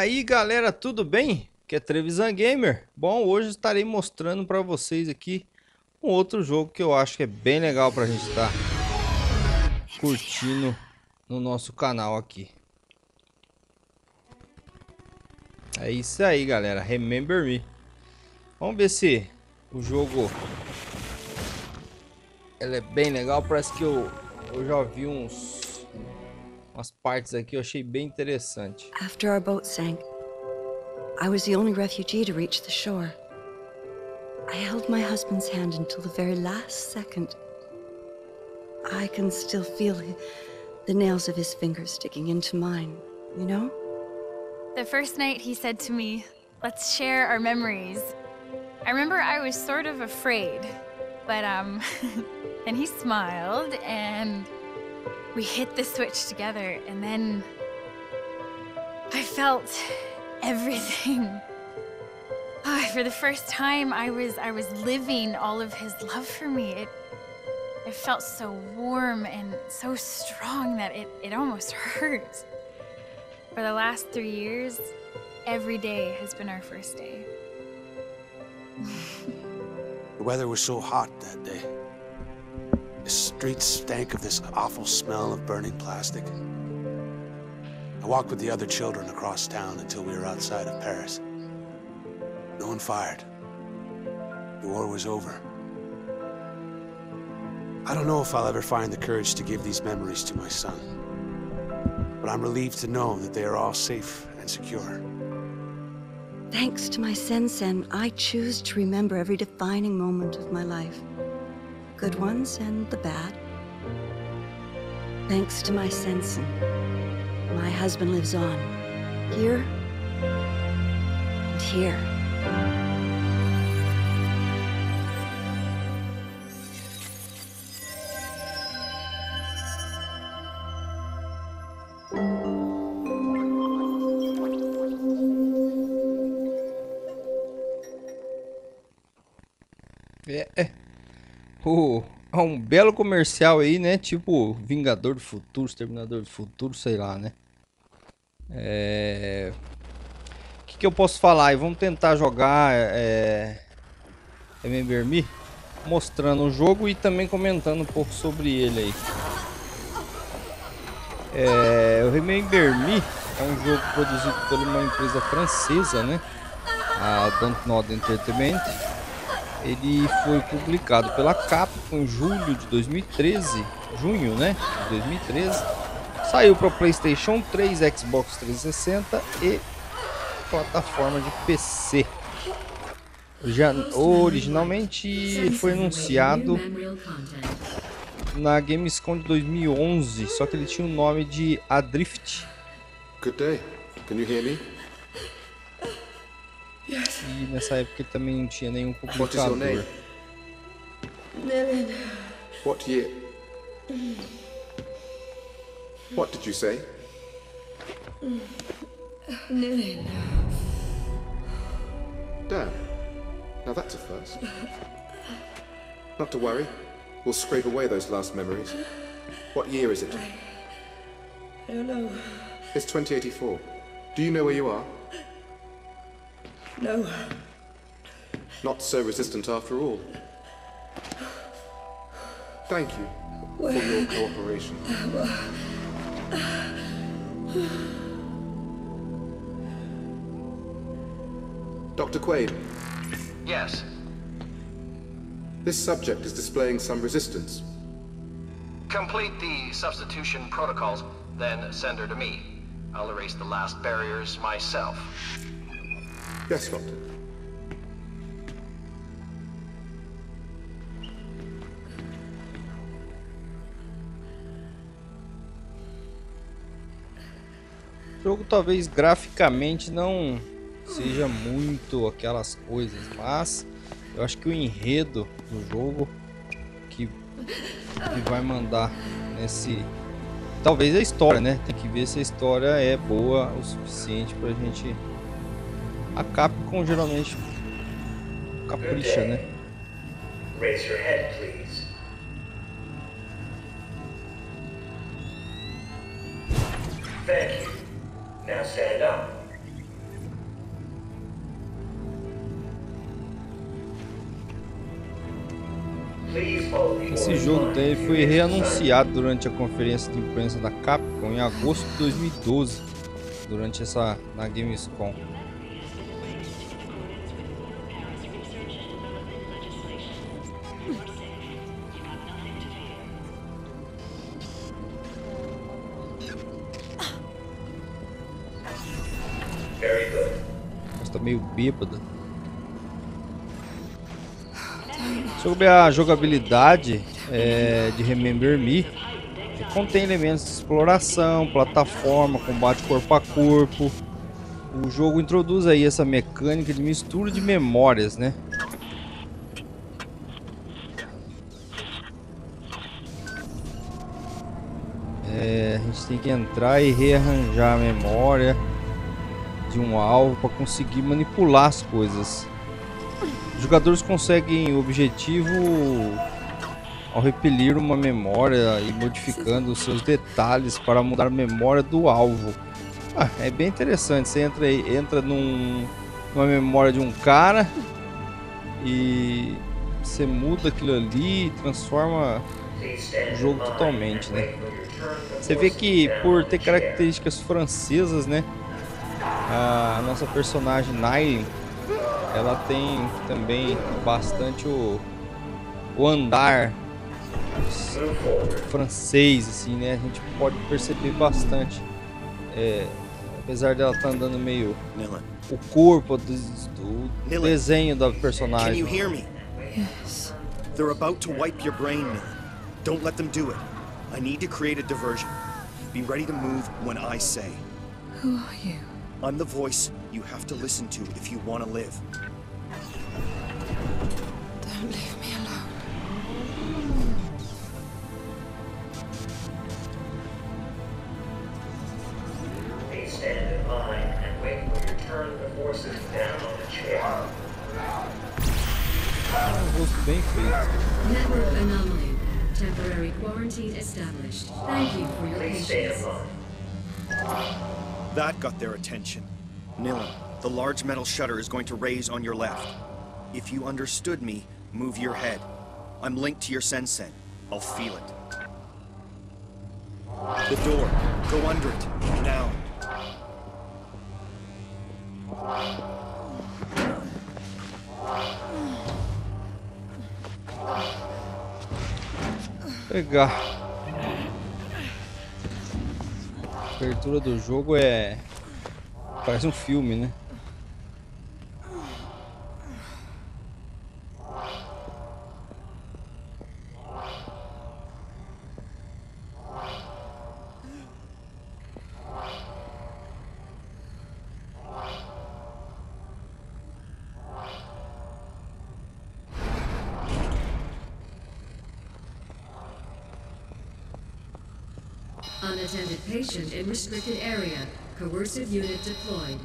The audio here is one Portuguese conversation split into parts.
Aí galera, tudo bem? Que é Trevisan Gamer. Bom, hoje estarei mostrando para vocês aqui um outro jogo que eu acho que é bem legal para a gente estar curtindo no nosso canal aqui. É isso aí galera, Remember Me. Vamos ver se o jogo ele é bem legal, parece que eu, eu já vi uns umas partes aqui eu achei bem interessante. After our boat sank, I was the only refugee to reach the shore. I held my husband's hand until the very last second. I can still feel the nails of his fingers sticking into mine, you know? The first night he said to me, let's share our memories. I remember I was sort of afraid, but um, and he smiled and we hit the switch together, and then I felt everything. Oh, for the first time, I was I was living all of his love for me. It it felt so warm and so strong that it, it almost hurt. For the last three years, every day has been our first day. the weather was so hot that day. The streets stank of this awful smell of burning plastic. I walked with the other children across town until we were outside of Paris. No one fired. The war was over. I don't know if I'll ever find the courage to give these memories to my son. But I'm relieved to know that they are all safe and secure. Thanks to my Sensen, I choose to remember every defining moment of my life good ones and the bad. Thanks to my Sensen, my husband lives on, here and here. É, Oh, um belo comercial aí, né? Tipo Vingador do Futuro, Exterminador do Futuro, sei lá, né? É... O que, que eu posso falar? E vamos tentar jogar é... Remember Me, mostrando o jogo e também comentando um pouco sobre ele aí. É... O Remember Me é um jogo produzido por uma empresa francesa, né? A Dontnod Entertainment ele foi publicado pela Capcom em julho de 2013, junho, né, de 2013. Saiu para PlayStation 3, Xbox 360 e plataforma de PC. Já, originalmente foi anunciado na Gamescom de 2011, só que ele tinha o nome de Adrift. Good day. Can you hear me? E nessa época ele também não tinha nenhum publicador. What year? What did you say? Damn. Now that's a first. Not to worry. We'll scrape away those last memories. What year is it? I don't know. It's 2084. Do you know where you are? No. Not so resistant after all. Thank you for your cooperation. Dr. Quaid, Yes. this subject is displaying some resistance. Complete the substitution protocols, then send her to me. I'll erase the last barriers myself. Doctor. O jogo talvez graficamente não seja muito aquelas coisas, mas eu acho que o enredo do jogo que, que vai mandar nesse talvez a história, né? Tem que ver se a história é boa o suficiente pra gente a Capcom geralmente capricha, né? Raise your head, please. Thank you. Now stand up. Esse jogo foi reanunciado durante a conferência de imprensa da Capcom em agosto de 2012, durante essa na Gamescom. Sobre a jogabilidade é, de Remember Me, contém elementos de exploração, plataforma, combate corpo a corpo. O jogo introduz aí essa mecânica de mistura de memórias, né? É, a gente tem que entrar e rearranjar a memória de um alvo para conseguir manipular as coisas. Os jogadores conseguem o objetivo ao repelir uma memória e modificando seus detalhes para mudar a memória do alvo. Ah, é bem interessante. Você entra aí, entra num, numa memória de um cara e você muda aquilo ali e transforma o jogo totalmente, né? Você vê que por ter características francesas, né? A nossa personagem Nile, ela tem também bastante o, o andar francês, assim, né? A gente pode perceber bastante. É, apesar dela estar andando meio o corpo do, do desenho da can personagem. you hear me? Yes. They're about to wipe your brain, Nilin. Don't let them do it. I need to create a diversion. Be ready to move when I say. Who are you? I'm the voice you have to listen to if you want to live. Don't leave me alone. Please stand in line and wait for your turn to force it down on the chair. Rosto bem feito. Network anomaly. Temporary quarantine established. Thank you for your Please stay in patience. That got their attention. Nilin, the large metal shutter is going to raise on your left. If you understood me, move your head. I'm linked to your sensen. I'll feel it. The door. Go under it. Now. Pegar. Abertura do jogo é. Parece um filme, né? Unattended patient in restricted area. Coercive unit deployed.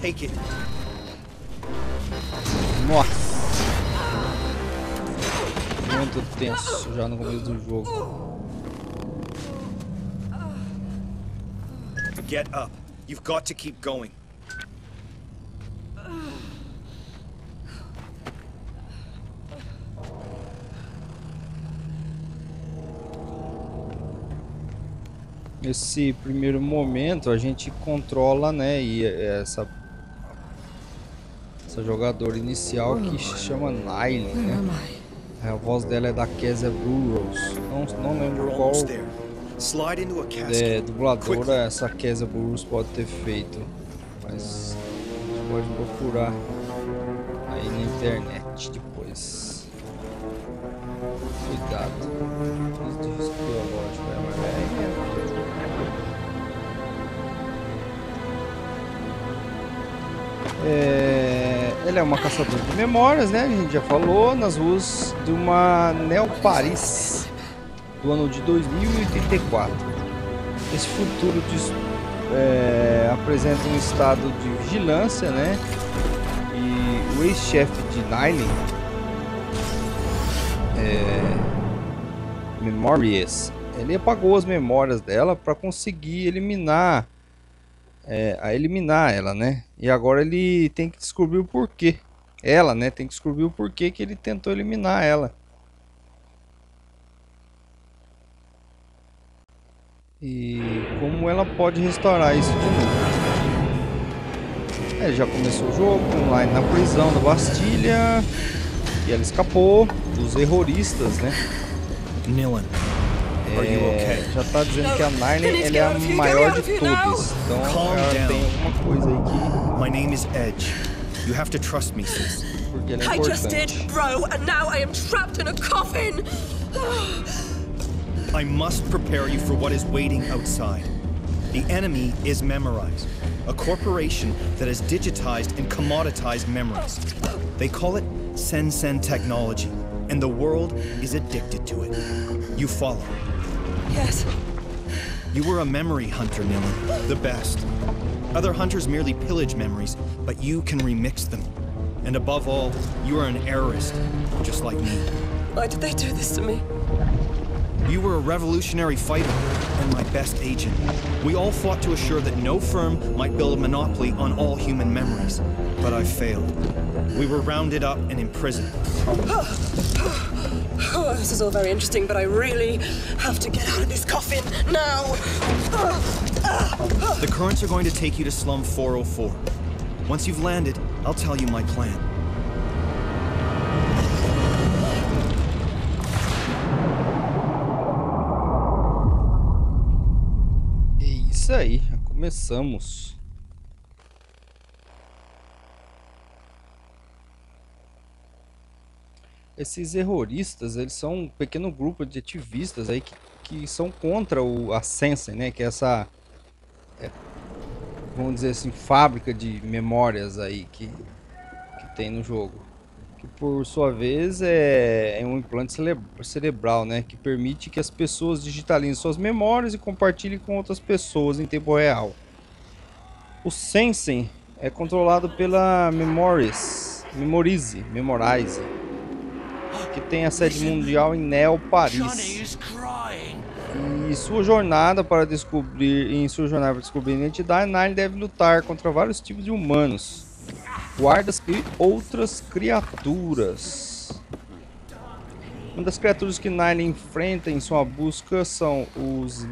Take it. Nossa. Muito tenso já no começo do jogo. Get up. You've got to keep going. Nesse primeiro momento a gente controla, né, e essa essa jogadora inicial que se chama Nile, né? am I? A voz dela é da Kezia Burrows. Não, não lembro qual almost there. Slide into a é, dubladora essa Kezia Burrows pode ter feito. Mas a gente pode procurar aí na internet depois. Cuidado. Os de risco biológico é, mas é, É, ele é uma caçadora de memórias, né? A gente já falou, nas ruas de uma Neo Paris do ano de 2084. Esse futuro de, é, apresenta um estado de vigilância, né? E o ex-chefe de Nile, é, Memories, ele apagou as memórias dela para conseguir eliminar é, a eliminar ela, né? E agora ele tem que descobrir o porquê. Ela, né? Tem que descobrir o porquê que ele tentou eliminar ela. E como ela pode restaurar isso de novo. É, já começou o jogo, online na prisão da Bastilha. E ela escapou dos terroristas, né? Nilan, é, já tá dizendo que a Nine ele é a maior de todas. Então ela tem alguma coisa aí que. My name is Edge. You have to trust me, sis. Porque ela é I just did, bro, and now I am trapped in a coffin. I must prepare you for what is waiting outside. The enemy is Memorize, a corporation that has digitized and commoditized memories. They call it Sensen technology, and the world is addicted to it. You follow. Yes. You were a memory hunter, Nilan. The best. Other hunters merely pillage memories, but you can remix them. And above all, you are an errorist, just like me. Why did they do this to me? You were a revolutionary fighter and my best agent. We all fought to assure that no firm might build a monopoly on all human memories. But I failed. We were rounded up and imprisoned. Oh, this is all very interesting, but I really have to get out of this coffin now. The currents are going to take you to Slum 404. Once you've landed, I'll tell you my plan. É isso aí, começamos. Esses terroristas, eles são um pequeno grupo de ativistas aí que, que são contra o, a Sensen, né? Que é essa, é, vamos dizer assim, fábrica de memórias aí que, que tem no jogo. Que por sua vez é, é um implante cere- cerebral, né? Que permite que as pessoas digitalizem suas memórias e compartilhem com outras pessoas em tempo real. O Sensen é controlado pela Memories, Memorize, Memorize, que tem a sede mundial em Neo Paris. E sua jornada para descobrir, em sua jornada para descobrir a identidade, Nile deve lutar contra vários tipos de humanos, guardas e outras criaturas. Uma das criaturas que Nile enfrenta em sua busca são os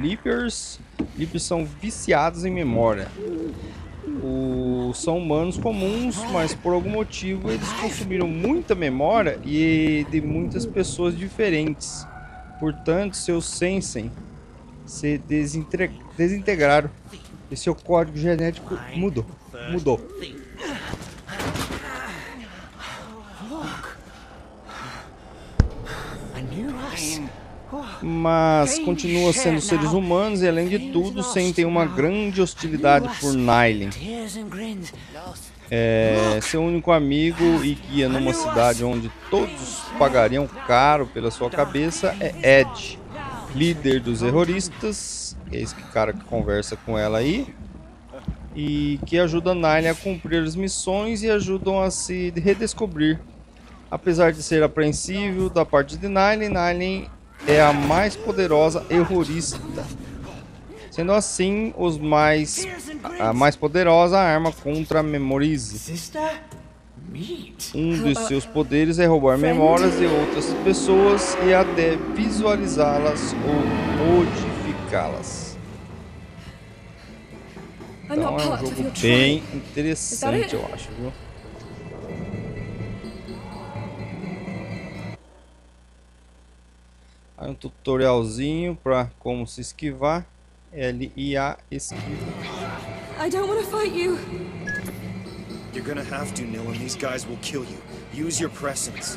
Leapers. Leapers são viciados em memória. São humanos comuns, mas por algum motivo eles consumiram muita memória e de muitas pessoas diferentes. Portanto, seus Sensen se desintegraram e seu código genético mudou. Mudou. Mas continua sendo seres humanos e além de tudo sentem uma grande hostilidade por Nylon. É, seu único amigo e guia numa cidade onde todos pagariam caro pela sua cabeça é Ed, líder dos terroristas, esse cara que conversa com ela aí, e que ajuda Nylon a cumprir as missões e ajudam a se redescobrir. Apesar de ser apreensível da parte de Nylon, Nylon é a mais poderosa terrorista. Sendo assim, os mais a mais poderosa arma contra a Memorize. Um de seus poderes é roubar memórias de outras pessoas e até visualizá-las ou modificá-las. Então é um jogo bem interessante, eu acho, viu? Aí um tutorialzinho para como se esquivar. L e A esquiva. I don't want to fight you. You're gonna have to, Nilan. These guys will kill you. Use your presence.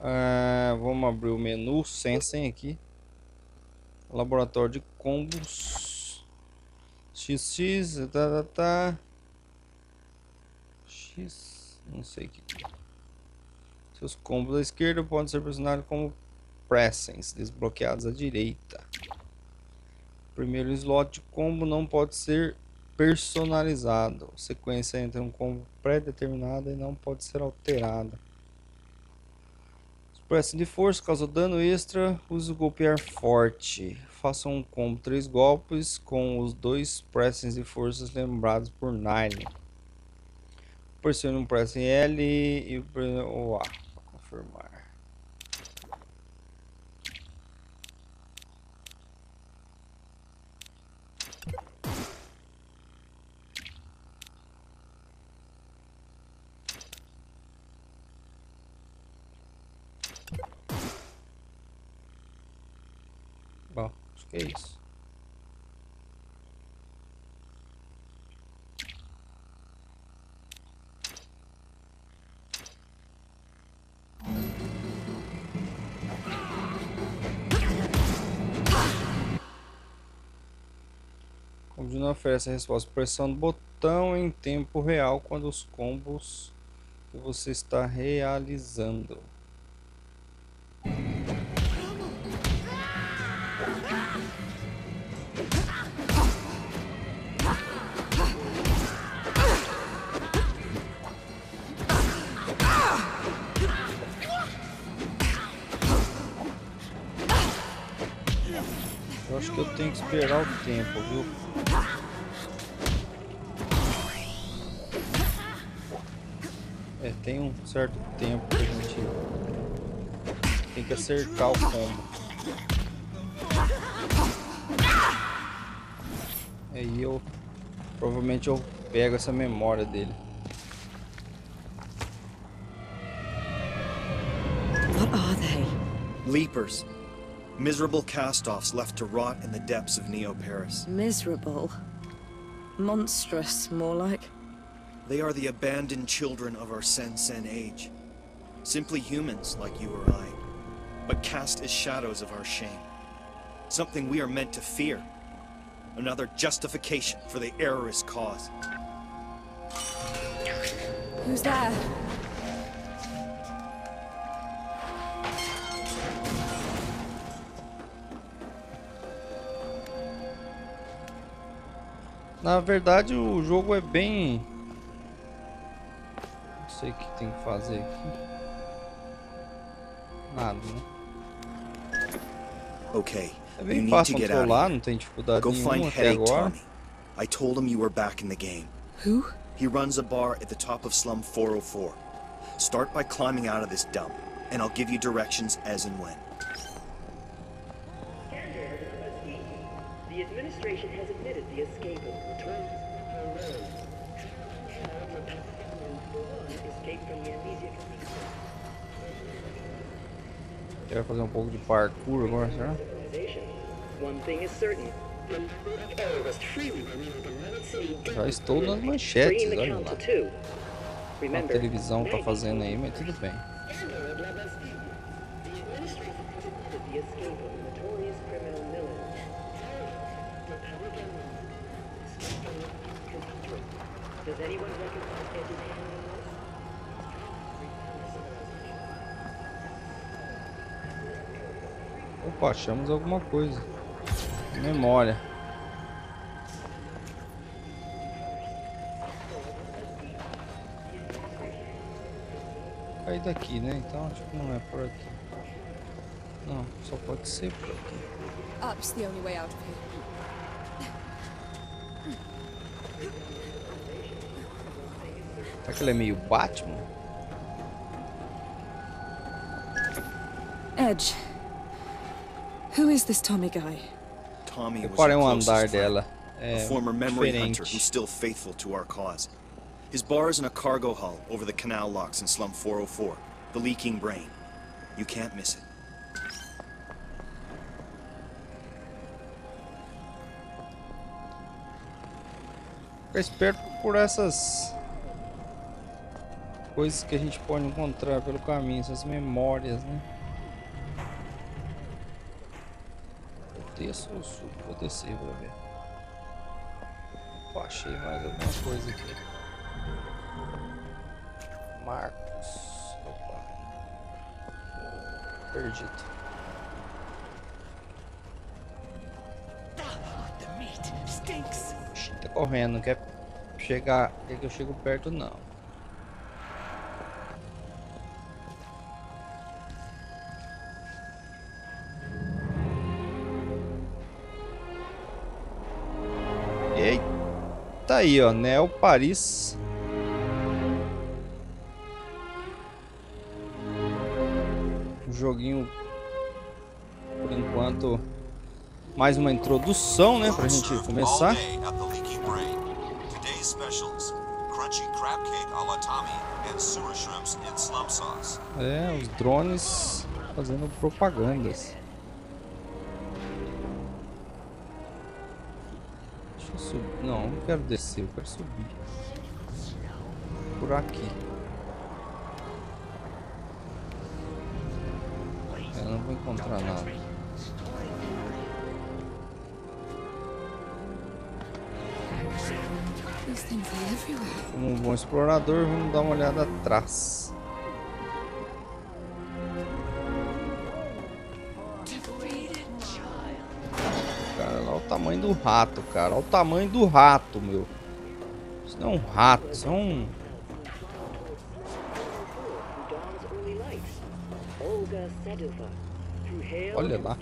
Ah, vamos abrir o menu Sensem aqui. Laboratório de combos. XX, tá, tá, tá. X, não sei o que. Seus combos à esquerda podem ser pressionados como pressings, desbloqueados à direita. Primeiro slot de combo não pode ser personalizado. A sequência entre um combo pré-determinada e não pode ser alterada. Pressing de força, causa dano extra, use o golpear forte. Faça um combo três golpes com os dois pressings de forças lembrados por Nine. Pressione um pressing L e o A para confirmar. Bom, oferece a resposta pressão do botão em tempo real quando os combos que você está realizando. Eu acho que eu tenho que esperar o tempo, viu? Um certo tempo que a gente tem que acertar o combo. Aí eu provavelmente eu pego essa memória dele. What are they? Leapers. Miserable cast-offs left to rot in the depths of Neo-Paris. Miserable. Monstrous, more like. They are the abandoned children of our Sen-Sen age. Simply humans like you or I, but cast as shadows of our shame. Something we are meant to fear. Another justification for the errorist cause. Who's that? Na verdade, o jogo é bem. Não sei o que tem que fazer aqui. Nada, né? Okay, É you bem need fácil to get out controlar, não tem dificuldade Go find nenhuma até Headache agora. Tommy. I told him you were back in the game. Who? He runs a bar at the top of Slum 404. Start by climbing out of this dump, and I'll give you directions as and when. The administration has admitted the escape of returned escape from the amnesia Quer fazer um pouco de parkour agora, será? Já estou nas manchetes, olha lá. A televisão tá fazendo aí, mas tudo bem. Does anyone recognize Eddie's Opa, achamos alguma coisa. Memória. Cair daqui, né? Então acho que não é por aqui. Não, só pode ser por aqui. Up's the only way out of here. Será que ele é meio Batman? Edge. Who is this Tommy guy? Tommy was Reparem o closest andar friend, dela. a É former memory diferente. hunter who's still faithful to our cause. His bar is in a cargo hull over the canal locks in Slum 404, the leaking brain. You can't miss it. Fica esperto por essas coisas que a gente pode encontrar pelo caminho, essas memórias, né? Desço ou subo? Vou descer pra ver. Opa, achei mais alguma coisa aqui. Marcos. Opa. Perdido. Tá correndo, não quer chegar. Quer que eu chego perto não. Aí, ó, Neo Paris. Um joguinho por enquanto mais uma introdução, né, pra gente começar. É, os drones fazendo propagandas. Quero descer, eu quero subir. Por aqui. Eu não vou encontrar nada. Como um bom explorador, vamos dar uma olhada atrás. Do rato, cara. Olha o tamanho do rato, meu. Isso não é um rato, isso é um... Olha lá.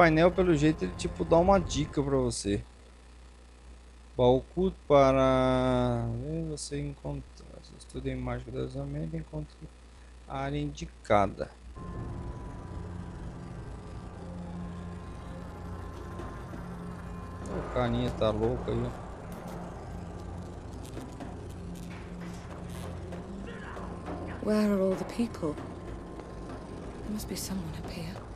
Painel, pelo jeito, ele tipo dá uma dica para você. Baú para você encontra. Estude a imagem do e encontre a área indicada. O carinha tá louco aí, Where are all the people? There must be someone up here.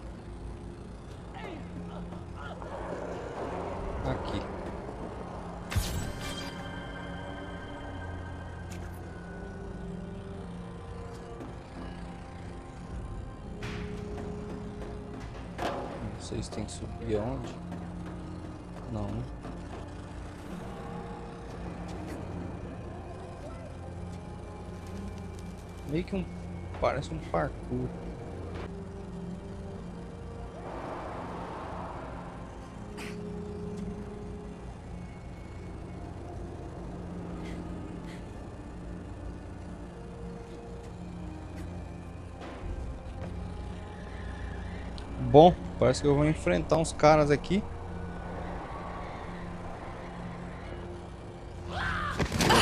Meio que um... Parece um parkour. Bom, parece que eu vou enfrentar uns caras aqui.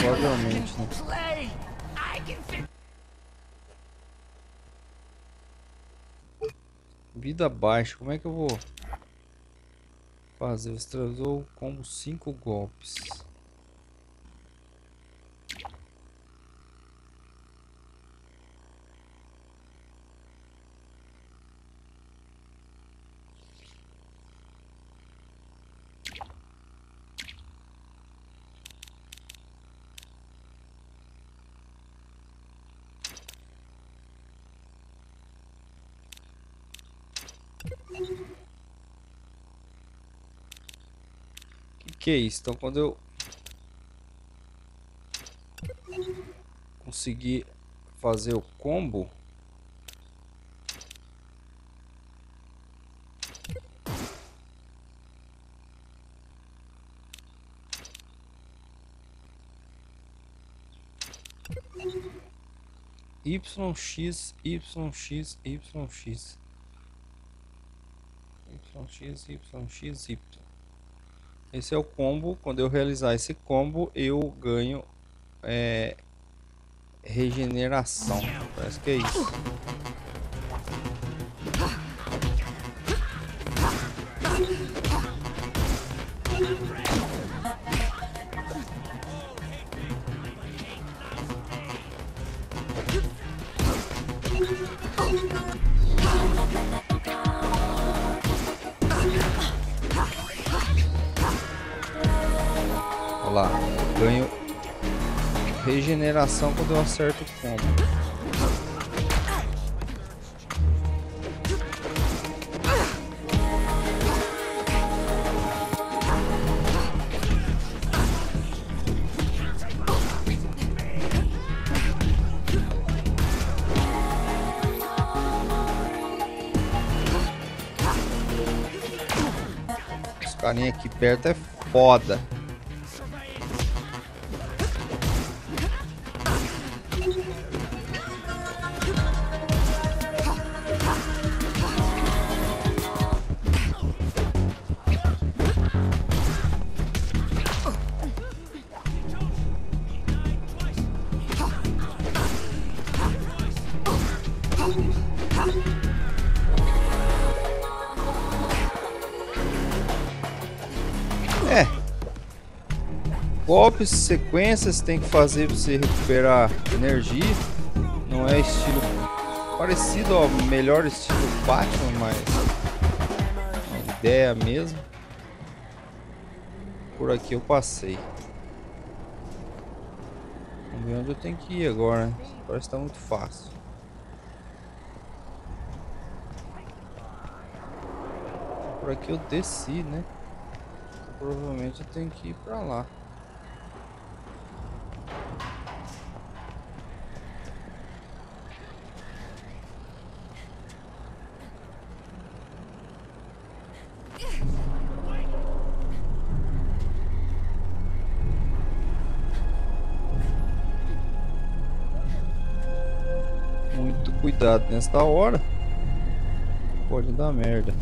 Provavelmente, né? Vida baixa, como é que eu vou fazer? Você trazou como 5 golpes. Que isso? Então quando eu conseguir fazer o combo YX, YX, YX YX, YX, Y esse é o combo. Quando eu realizar esse combo, eu ganho é, regeneração. Parece que é isso. Regeneração quando eu acerto o combo. carinha aqui perto é foda. Golpes, sequências tem que fazer para você recuperar energia. Não é estilo parecido ao melhor estilo Batman, mas a ideia mesmo. Por aqui eu passei. Vamos ver onde eu tenho que ir agora. Né? Parece que tá muito fácil. Por aqui eu desci, né? Então, provavelmente eu tenho que ir pra lá. cuidado nesta hora. Pode dar merda.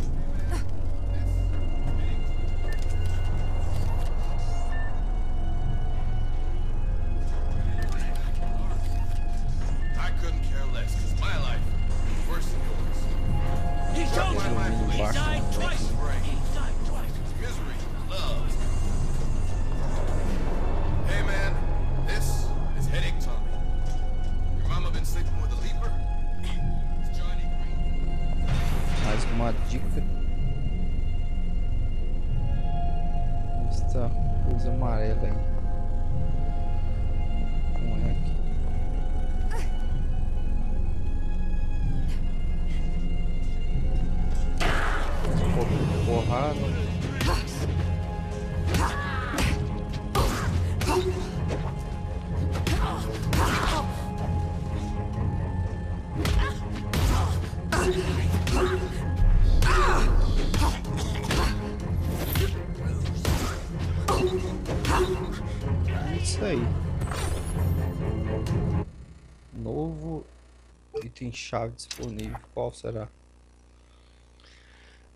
Chave disponível. Qual será?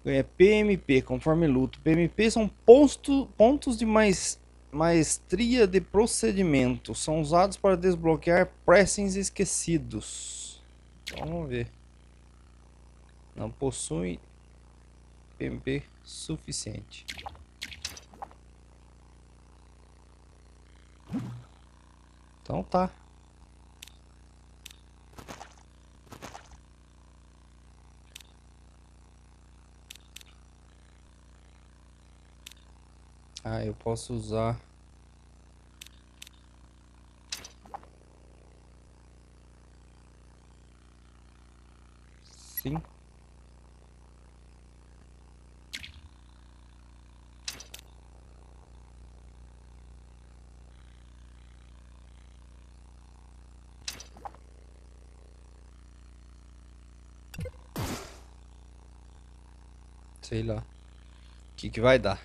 Ganha PMP conforme luto. PMP são posto, pontos de mais, maestria de procedimento. São usados para desbloquear pressings esquecidos. Então, vamos ver. Não possui PMP suficiente. Então tá. Ah, eu posso usar... Sim. Sei lá. O que, que vai dar?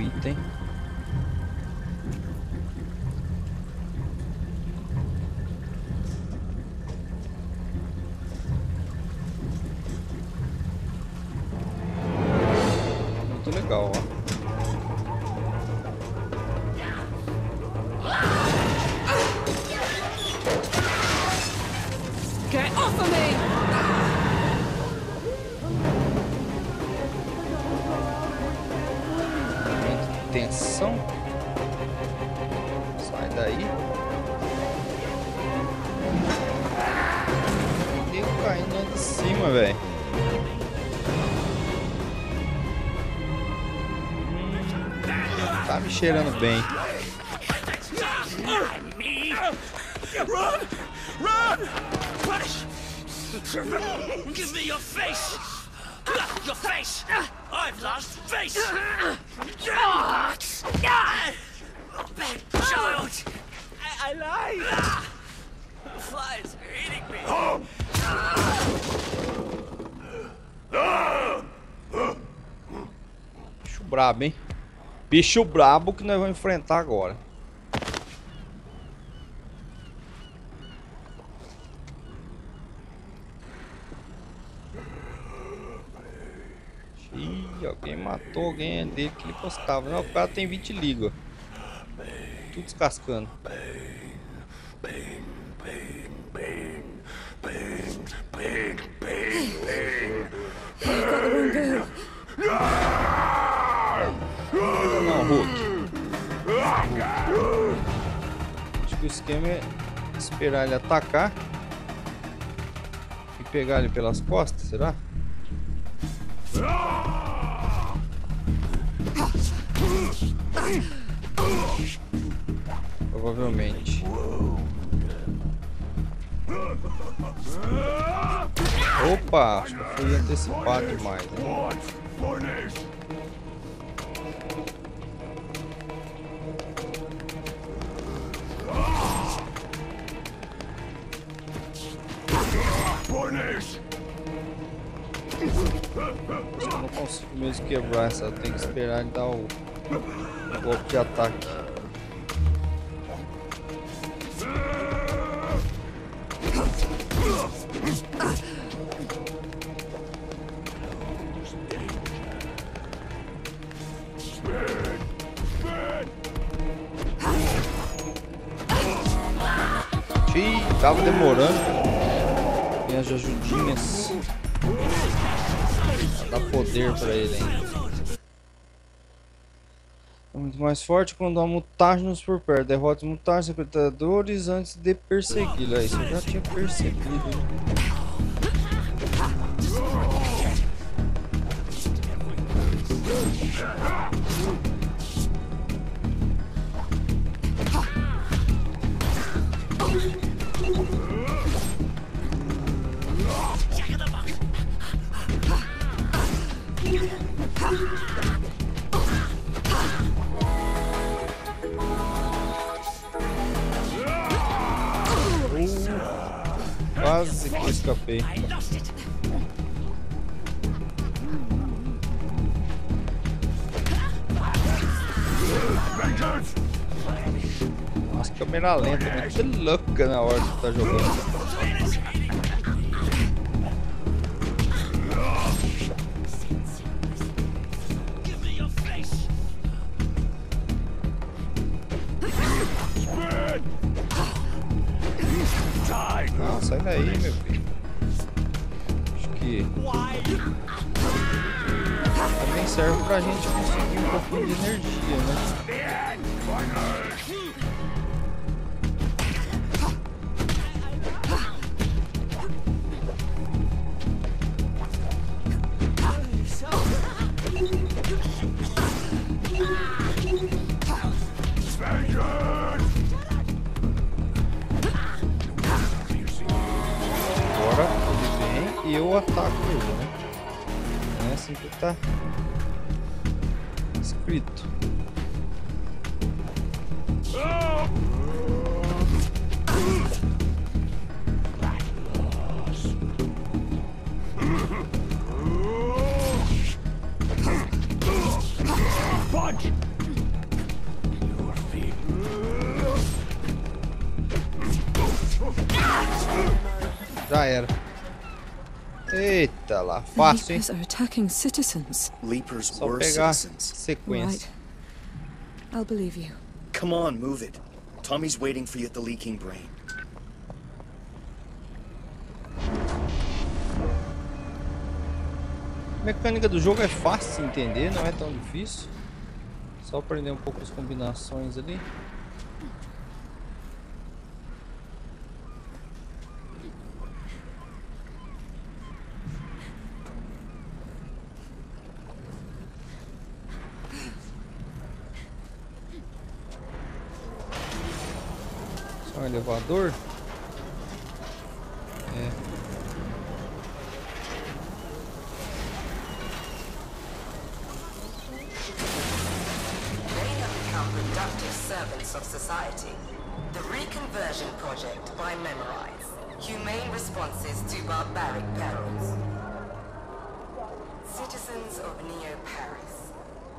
item. Cheirando bem. Brabo, hein? Bicho brabo que nós vamos enfrentar agora. Ih, alguém matou alguém dele que ele postava. Não, o cara tem 20 ligas. Tudo descascando. O esquema é esperar ele atacar e pegar ele pelas costas, será? Provavelmente. Opa, acho que antecipado demais, né? Eu não consigo mesmo quebrar essa, tenho que esperar ele dar o, o golpe de ataque. Ih, tava demorando. Ajudinhas. Dá poder pra ele ainda. É muito mais forte quando há mutágenos por perto. Derrota os mutágenos recrutadores antes de persegui-lo. É isso, eu já tinha perseguido. Quase que escapei. Nossa, câmera lenta, muito louca na hora que tá jogando. Escrito. Já era. Eita lá, fácil, hein? Leapers are attacking citizens. Leapers Só pegar citizens. sequência. I'll believe you. Come on, move it. Tommy's waiting for you at the leaking brain. A mecânica do jogo é fácil de entender, não é tão difícil. Só aprender um pouco as combinações ali. Elevador. É. They have become productive servants of society. The Reconversion Project by Memorize. Humane responses to barbaric perils. Citizens of Neo-Paris,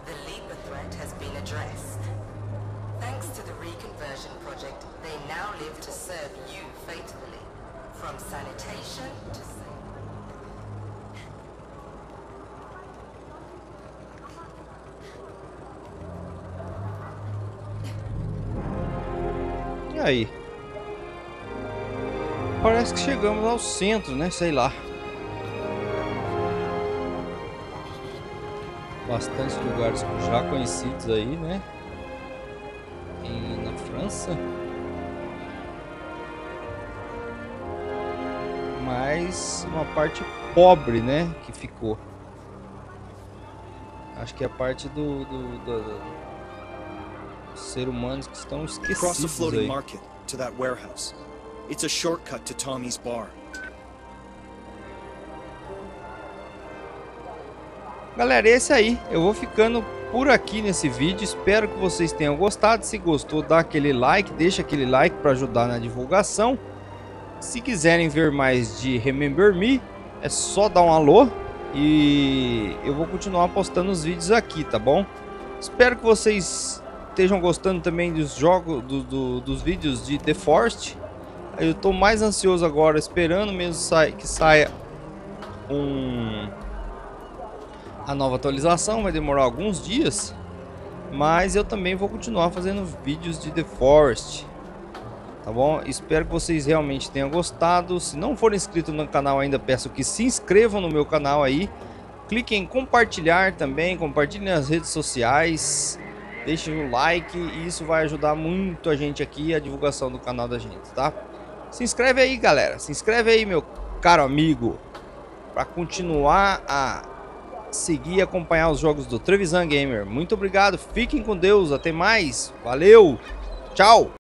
the Leaper threat has been addressed. Reconversion Project, they now live to serve you faithfully. From sanitation to E aí? Parece que chegamos ao centro, né? Sei lá. Bastantes lugares já conhecidos aí, né? França. Mas uma parte pobre, né? Que ficou. Acho que é a parte do, do, do, do ser humanos que estão Cross the esquecidos floating aí. market to that warehouse. It's a shortcut to Tommy's bar. Galera, esse aí. Eu vou ficando por aqui nesse vídeo. Espero que vocês tenham gostado. Se gostou, dá aquele like, deixa aquele like para ajudar na divulgação. Se quiserem ver mais de Remember Me, é só dar um alô e eu vou continuar postando os vídeos aqui, tá bom? Espero que vocês estejam gostando também dos jogos, do, do- dos vídeos de The Forest. Eu tô mais ansioso agora, esperando mesmo que saia um a nova atualização vai demorar alguns dias, mas eu também vou continuar fazendo vídeos de The Forest. Tá bom? Espero que vocês realmente tenham gostado. Se não for inscrito no canal ainda, peço que se inscrevam no meu canal aí. Cliquem em compartilhar também, compartilhem nas redes sociais. Deixem o like e isso vai ajudar muito a gente aqui a divulgação do canal da gente, tá? Se inscreve aí, galera. Se inscreve aí, meu caro amigo, para continuar a seguir e acompanhar os jogos do Trevisan Gamer. Muito obrigado, fiquem com Deus, até mais, valeu, tchau!